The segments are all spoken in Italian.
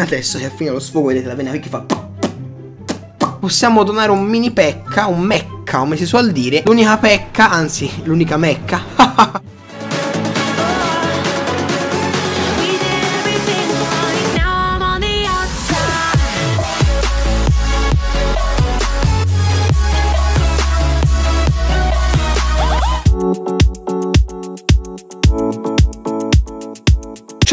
Adesso è finito lo sfogo vedete la vena che fa. Possiamo donare un mini pecca, un mecca, come si suol dire. L'unica pecca, anzi l'unica mecca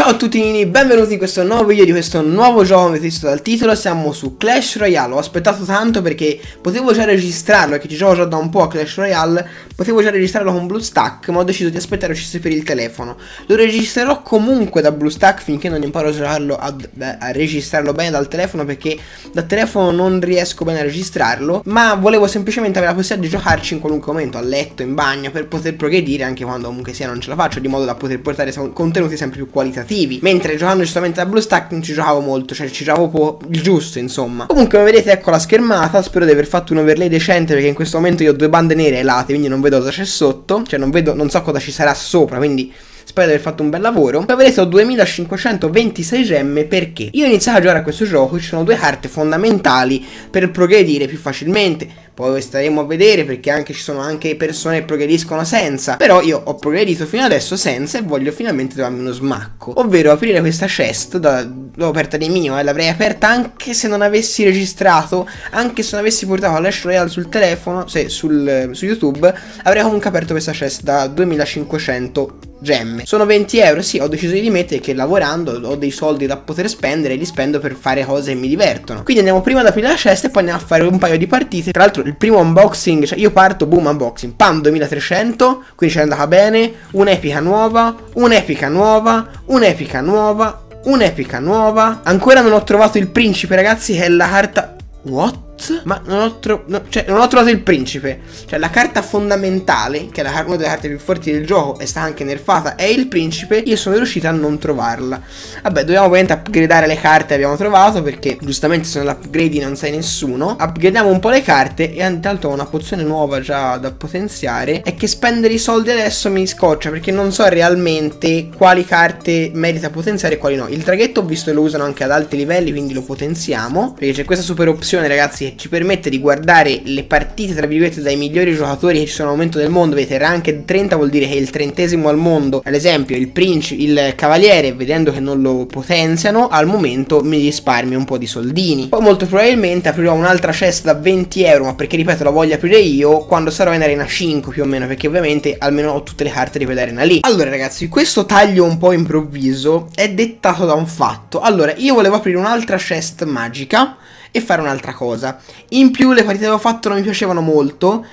Ciao a tutti benvenuti in questo nuovo video di questo nuovo gioco avete visto dal titolo. Siamo su Clash Royale, ho aspettato tanto perché potevo già registrarlo Perché ci gioco già da un po' a Clash Royale. Potevo già registrarlo con BlueStack ma ho deciso di aspettare uscisse per il telefono. Lo registrerò comunque da BlueStack finché non imparo a giocarlo a, a registrarlo bene dal telefono Perché dal telefono non riesco bene a registrarlo. Ma volevo semplicemente avere la possibilità di giocarci in qualunque momento A letto, in bagno, per poter progredire anche quando comunque sia non ce la faccio Di modo da poter portare contenuti sempre più qualitativi qualitativi. Mentre giocando giustamente a BlueStack non ci giocavo molto, cioè ci giocavo il giusto, insomma. Comunque, come vedete, ecco la schermata. Spero di aver fatto un overlay decente perché in questo momento io ho due bande nere ai lati, quindi non vedo cosa c'è sotto. Cioè, non vedo, non so cosa ci sarà sopra, quindi spero di aver fatto un bel lavoro. Poi vedete ho 2526 gemme perché io ho iniziato a giocare a questo gioco, ci sono due carte fondamentali per progredire più facilmente. Poi staremo a vedere perché anche ci sono anche persone che progrediscono senza. Però io ho progredito fino adesso senza e voglio finalmente trovarmi uno smacco. Ovvero aprire questa chest, da, l'ho aperta di mio e eh, l'avrei aperta anche se non avessi registrato, anche se non avessi portato l'Ash Royale sul telefono, se sul, su YouTube, avrei comunque aperto questa chest da 2500 gemme. Sono 20 euro, sì, ho deciso di rimettere che lavorando ho dei soldi da poter spendere e li spendo per fare cose che mi divertono. Quindi andiamo prima ad aprire la cesta e poi andiamo a fare un paio di partite. Tra l'altro il primo unboxing, cioè io parto, boom, unboxing, pam, 2300, quindi ci è andata bene, un'epica nuova, un'epica nuova, un'epica nuova, un'epica nuova. Ancora non ho trovato il principe, ragazzi, che è la carta... What? Ma non ho, tro no, cioè, non ho trovato il principe. Cioè, la carta fondamentale, che è la, una delle carte più forti del gioco, e sta anche nerfata, è il principe. Io sono riuscito a non trovarla. Vabbè, dobbiamo ovviamente upgradare le carte abbiamo trovato, perché giustamente se non l'upgradi non sai nessuno. Upgradiamo un po' le carte, e intanto ho una pozione nuova già da potenziare. È che spendere i soldi adesso mi scoccia, perché non so realmente quali carte merita potenziare e quali no. Il traghetto ho visto che lo usano anche ad alti livelli, quindi lo potenziamo. Perché c'è questa super opzione, ragazzi, ci permette di guardare le partite tra virgolette dai migliori giocatori che ci sono al momento del mondo. Vedete rank 30 vuol dire che il trentesimo al mondo. Ad esempio il principe il cavaliere vedendo che non lo potenziano al momento mi risparmia un po' di soldini. Poi molto probabilmente aprirò un'altra cesta da 20 euro ma perché ripeto la voglio aprire io quando sarò in arena 5 più o meno perché ovviamente almeno ho tutte le carte di quell'arena lì. Allora ragazzi questo taglio un po' improvviso è dettato da un fatto. Allora io volevo aprire un'altra chest magica e fare un'altra cosa. In più le partite che avevo fatto non mi piacevano molto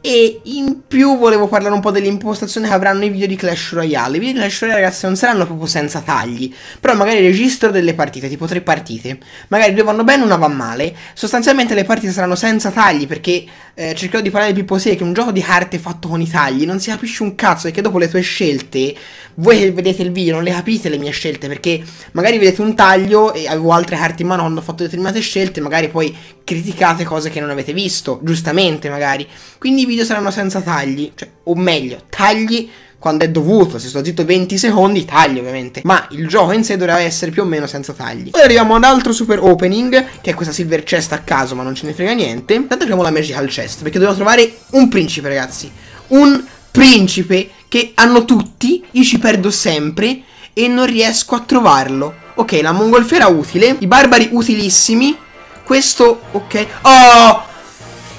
e in più volevo parlare un po' dell'impostazione che avranno i video di Clash Royale. I video di Clash Royale, ragazzi, non saranno proprio senza tagli. Però magari registro delle partite, tipo tre partite. Magari due vanno bene, una va male. Sostanzialmente le partite saranno senza tagli. Perché eh, cercherò di parlare di Pippo 6, che è un gioco di carte fatto con i tagli. Non si capisce un cazzo. Perché dopo le tue scelte, voi che vedete il video, non le capite le mie scelte. Perché magari vedete un taglio e avevo altre carte in mano ho fatto determinate scelte. Magari poi criticate cose che non avete visto. Giustamente, magari. Quindi video saranno senza tagli, cioè, o meglio, tagli quando è dovuto, se sto zitto 20 secondi, tagli ovviamente, ma il gioco in sé dovrebbe essere più o meno senza tagli. Poi arriviamo ad altro super opening, che è questa silver chest a caso, ma non ce ne frega niente. Intanto apriamo la magical chest, perché dobbiamo trovare un principe, ragazzi. Un principe che hanno tutti, io ci perdo sempre e non riesco a trovarlo. Ok, la mongolfiera utile, i barbari utilissimi, questo, ok. Oh,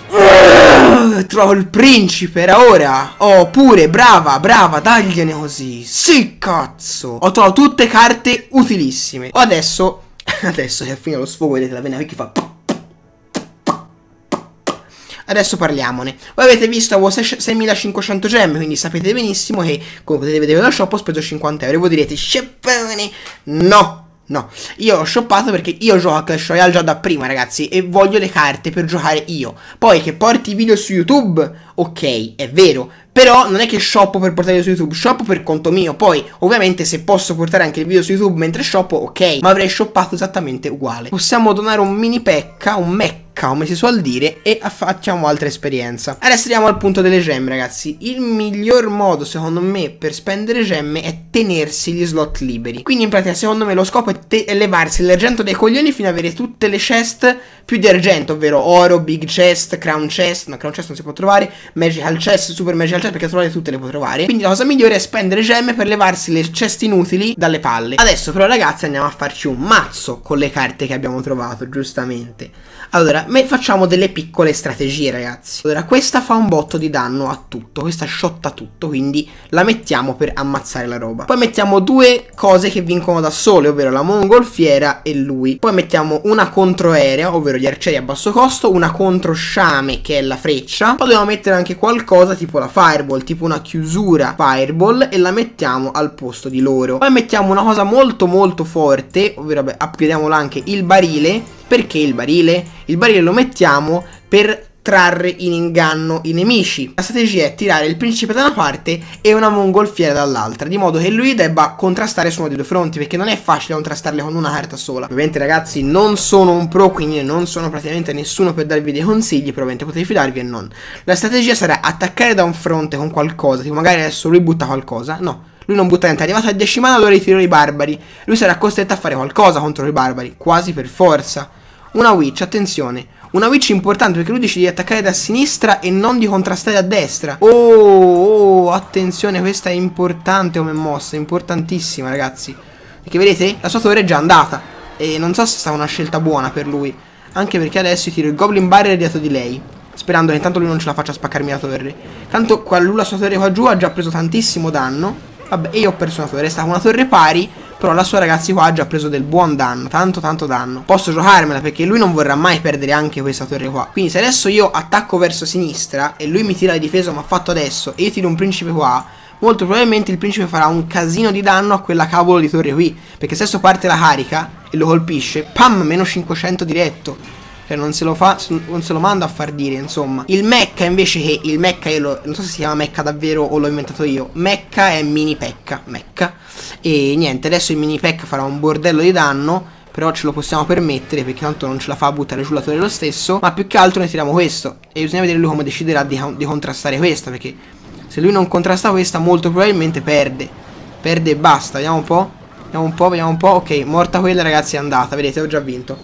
Uh, trovo il principe, era ora. Oh, pure, brava, brava, dagliene così. Sì, cazzo. Ho trovato tutte carte utilissime. Adesso, adesso che è finito lo sfogo, vedete la vena che fa... Adesso parliamone. Voi avete visto, avevo 6500 gemme, quindi sapete benissimo che, come potete vedere dallo shop, ho speso 50 euro. E voi direte, sceppone. No, No, io ho shoppato perché io gioco a Clash Royale già da prima, ragazzi, e voglio le carte per giocare io. Poi che porti video su YouTube, ok, è vero, però non è che shoppo per portarli su YouTube, shoppo per conto mio. Poi, ovviamente, se posso portare anche il video su YouTube mentre shoppo, ok, ma avrei shoppato esattamente uguale. Possiamo donare un mini pecca, un mecca come si suol dire, e facciamo altra esperienza. Adesso andiamo al punto delle gemme, ragazzi. Il miglior modo, secondo me, per spendere gemme è tenersi gli slot liberi. Quindi, in pratica, secondo me, lo scopo è, è levarsi l'argento dei coglioni fino ad avere tutte le chest più di argento, ovvero oro, big chest, crown chest, no, crown chest non si può trovare, magical chest, super magical chest, perché trovate tutte le può trovare. Quindi la cosa migliore è spendere gemme per levarsi le chest inutili dalle palle. Adesso però ragazzi andiamo a farci un mazzo con le carte che abbiamo trovato, giustamente. Allora, facciamo delle piccole strategie, ragazzi. Allora, questa fa un botto di danno a tutto. Questa shotta tutto, quindi la mettiamo per ammazzare la roba. Poi mettiamo due cose che vincono da sole, ovvero la mongolfiera e lui. Poi mettiamo una controaerea, ovvero gli arcieri a basso costo, una contro sciame, che è la freccia. Poi dobbiamo mettere anche qualcosa tipo la fireball, tipo una chiusura fireball, e la mettiamo al posto di loro. Poi mettiamo una cosa molto molto forte, ovvero, vabbè, upgradiamola anche, il barile perché il barile? Il barile lo mettiamo per trarre in inganno i nemici. La strategia è tirare il principe da una parte e una mongolfiera dall'altra, di modo che lui debba contrastare su uno dei due fronti, perché non è facile contrastarle con una carta sola. Ovviamente ragazzi non sono un pro, quindi non sono praticamente nessuno per darvi dei consigli, però ovviamente potete fidarvi e non. La strategia sarà attaccare da un fronte con qualcosa, tipo magari adesso lui butta qualcosa, no. Lui non butta niente, è arrivato a decimale allora ritiro i barbari. Lui sarà costretto a fare qualcosa contro i barbari, quasi per forza. Una witch, attenzione. Una witch importante perché lui dice di attaccare da sinistra e non di contrastare a destra. Oh, oh, attenzione, questa è importante come mossa, importantissima ragazzi. Perché vedete, la sua torre è già andata. E non so se sta una scelta buona per lui. Anche perché adesso io tiro il Goblin Barrier dietro di lei. Sperando che intanto lui non ce la faccia spaccarmi la torre. Tanto qua lui la sua torre qua giù ha già preso tantissimo danno. Vabbè, io ho perso una torre, è stata una torre pari però la sua ragazzi qua ha già preso del buon danno, tanto tanto danno. Posso giocarmela perché lui non vorrà mai perdere anche questa torre qua. Quindi se adesso io attacco verso sinistra e lui mi tira la difesa come ha fatto adesso e io tiro un principe qua, molto probabilmente il principe farà un casino di danno a quella cavolo di torre qui. Perché se adesso parte la carica e lo colpisce, pam, meno 500 diretto. Cioè non se lo fa, non se lo mando a far dire, insomma. Il mecca invece che il mecca io lo, non so se si chiama mecca davvero o l'ho inventato io. Mecca è mini pecca, mecca. E niente, adesso il mini pecca farà un bordello di danno. Però ce lo possiamo permettere perché tanto non ce la fa a buttare giù la torre lo stesso. Ma più che altro ne tiriamo questo. E bisogna vedere lui come deciderà di, di contrastare questa. Perché se lui non contrasta questa molto probabilmente perde. Perde e basta. Vediamo un po'. Vediamo un po', vediamo un po'. Ok, morta quella ragazzi è andata. Vedete, ho già vinto.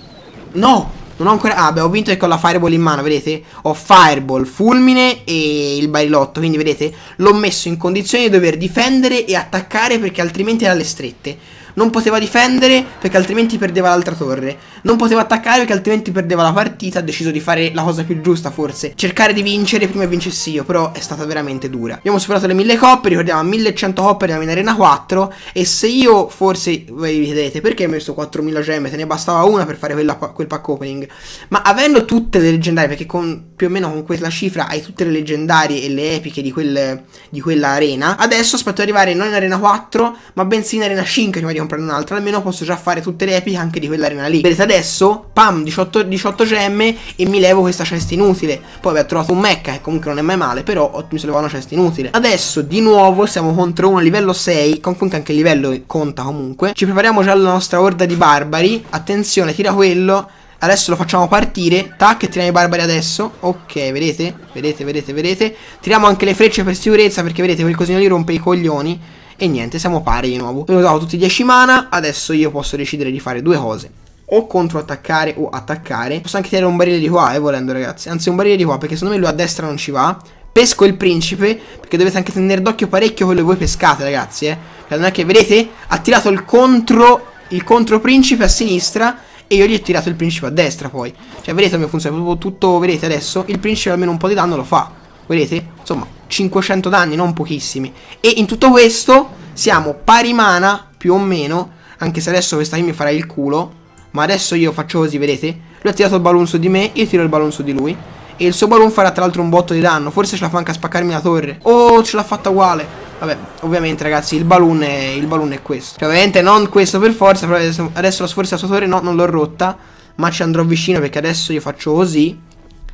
No! Non ho ancora... Ah, beh, ho vinto con la Fireball in mano, vedete? Ho Fireball, Fulmine e il barilotto, quindi vedete? L'ho messo in condizione di dover difendere e attaccare perché altrimenti era alle strette non poteva difendere perché altrimenti perdeva l'altra torre, non poteva attaccare perché altrimenti perdeva la partita, ha deciso di fare la cosa più giusta forse, cercare di vincere prima vincessi io, però è stata veramente dura. Abbiamo superato le 1000 coppe, ricordiamo 1100 coppe andiamo in arena 4 e se io forse, voi vedete, perché ho messo 4000 gemme, te ne bastava una per fare quella, quel pack opening, ma avendo tutte le leggendarie, perché con, più o meno con quella cifra hai tutte le leggendarie e le epiche di, quel, di quella arena, adesso aspetto di arrivare non in arena 4, ma bensì in arena 5 prima di comprare un'altra, almeno posso già fare tutte le epiche anche di quell'arena lì. Vedete adesso, pam, 18, 18 gemme e mi levo questa cesta inutile. Poi avevo trovato un mecca che comunque non è mai male, però mi sono levato una cesta inutile. Adesso di nuovo siamo contro uno a livello 6, comunque anche il livello conta comunque. Ci prepariamo già alla nostra orda di barbari. Attenzione, tira quello. Adesso lo facciamo partire Tac, tiriamo i barbari adesso Ok, vedete? Vedete, vedete, vedete Tiriamo anche le frecce per sicurezza Perché vedete, quel cosino lì rompe i coglioni e niente, siamo pari di nuovo. Abbiamo usato tutti 10 mana, adesso io posso decidere di fare due cose. O controattaccare o attaccare. Posso anche tirare un barile di qua, eh, volendo ragazzi. Anzi, un barile di qua, perché secondo me lui a destra non ci va. Pesco il principe, perché dovete anche tenere d'occhio parecchio quello che voi pescate, ragazzi, eh. Cioè, non è che, vedete? Ha tirato il contro, il contro principe a sinistra e io gli ho tirato il principe a destra poi. Cioè, vedete come funziona? Tutto, tutto vedete adesso? Il principe almeno un po' di danno lo fa. Vedete? Insomma, 500 danni, non pochissimi. E in tutto questo siamo pari mana, più o meno, anche se adesso questa qui mi farà il culo. Ma adesso io faccio così, vedete? Lui ha tirato il balloon su di me, io tiro il balloon su di lui. E il suo balloon farà tra l'altro un botto di danno. Forse ce la fa anche a spaccarmi la torre. Oh, ce l'ha fatta uguale. Vabbè, ovviamente ragazzi, il balloon è, il balloon è questo. Cioè, ovviamente non questo per forza, però adesso, adesso la sforza sua torre no, non l'ho rotta. Ma ci andrò vicino perché adesso io faccio così.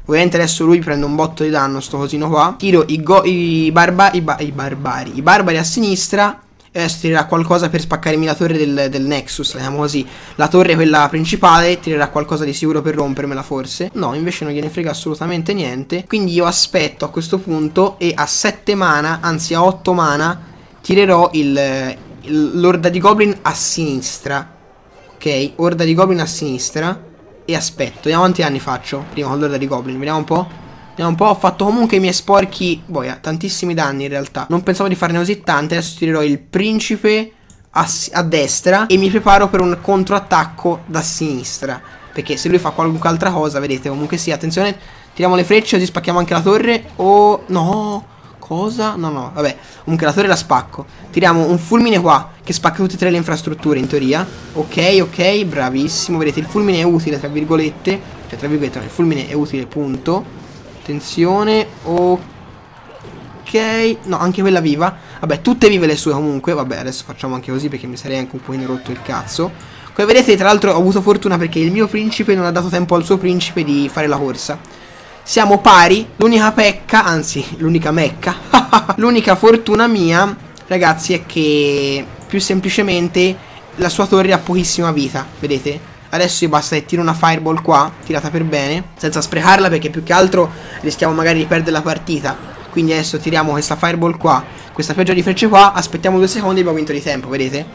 Ovviamente adesso lui prende un botto di danno, sto cosino qua. Tiro i, i, barba, i, ba, i barbari, i barbari a sinistra E adesso tirerà qualcosa per spaccarmi la torre del, del Nexus, diciamo così. La torre, quella principale, tirerà qualcosa di sicuro per rompermela forse. No, invece non gliene frega assolutamente niente. Quindi io aspetto a questo punto e a 7 mana, anzi a 8 mana, tirerò il l'orda di goblin a sinistra. Ok, orda di goblin a sinistra. E aspetto, vediamo quanti anni faccio prima con l'orda di goblin, vediamo un po'. Vediamo un po', ho fatto comunque i miei sporchi, boia, tantissimi danni in realtà. Non pensavo di farne così tanti, adesso tirerò il principe a, a destra e mi preparo per un controattacco da sinistra. Perché se lui fa qualunque altra cosa, vedete, comunque sì, attenzione, tiriamo le frecce così spacchiamo anche la torre. Oh, no, cosa? No, no, vabbè, comunque la torre la spacco. Tiriamo un fulmine qua, che spacca tutte e tre le infrastrutture in teoria. Ok, ok, bravissimo, vedete, il fulmine è utile, tra virgolette. Cioè, tra virgolette, no, il fulmine è utile, punto. Attenzione, ok. No, anche quella viva. Vabbè, tutte vive le sue comunque. Vabbè, adesso facciamo anche così perché mi sarei anche un po' rotto il cazzo. Come vedete, tra l'altro ho avuto fortuna perché il mio principe non ha dato tempo al suo principe di fare la corsa. Siamo pari. L'unica pecca, anzi, l'unica mecca. l'unica fortuna mia, ragazzi, è che più semplicemente la sua torre ha pochissima vita. Vedete? Adesso basta che tiro una fireball qua, tirata per bene, senza sprecarla perché più che altro rischiamo magari di perdere la partita. Quindi adesso tiriamo questa fireball qua, questa pioggia di frecce qua, aspettiamo due secondi e abbiamo vinto di tempo, vedete?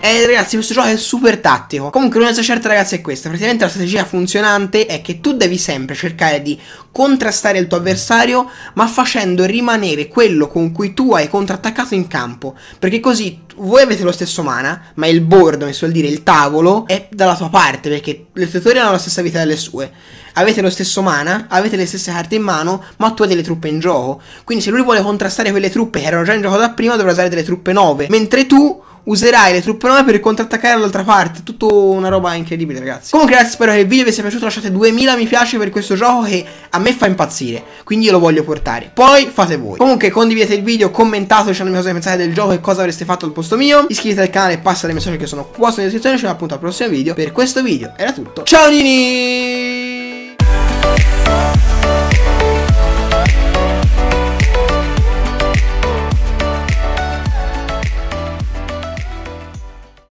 E ragazzi questo gioco è super tattico Comunque l'unica certa ragazzi è questa Praticamente la strategia funzionante è che tu devi sempre cercare di contrastare il tuo avversario Ma facendo rimanere quello con cui tu hai contrattaccato in campo Perché così voi avete lo stesso mana Ma il board, mi suol dire il tavolo È dalla tua parte Perché le tue torri hanno la stessa vita delle sue avete lo stesso mana, avete le stesse carte in mano, ma tu hai delle truppe in gioco. Quindi se lui vuole contrastare quelle truppe che erano già in gioco da prima, dovrà usare delle truppe nuove. Mentre tu userai le truppe nuove per contrattaccare dall'altra parte. Tutto una roba incredibile, ragazzi. Comunque, ragazzi, spero che il video vi sia piaciuto. Lasciate 2000 mi piace per questo gioco che a me fa impazzire. Quindi io lo voglio portare. Poi fate voi. Comunque, condividete il video, commentate, dicendo cosa pensate del gioco e cosa avreste fatto al posto mio. Iscrivetevi al canale e passate le mie social che sono qua in descrizione. Ci vediamo appunto al prossimo video. Per questo video era tutto. Ciao Nini!